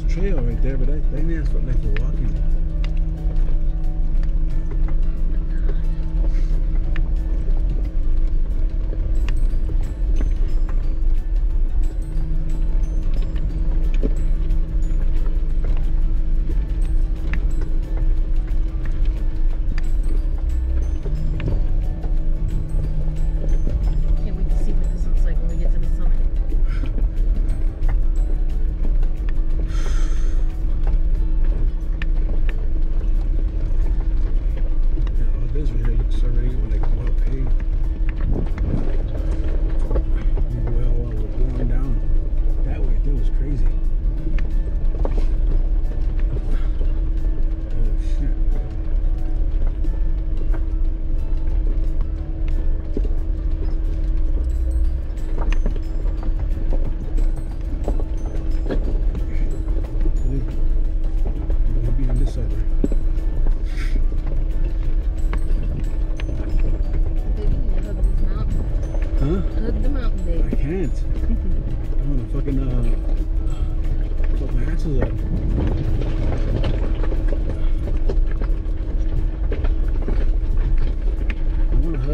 trail right there, but I, I think that's like a walking.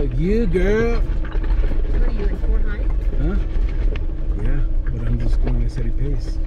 like you, girl. What are you in 4 High? Huh? Yeah, but I'm just going at a steady pace.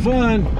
fun.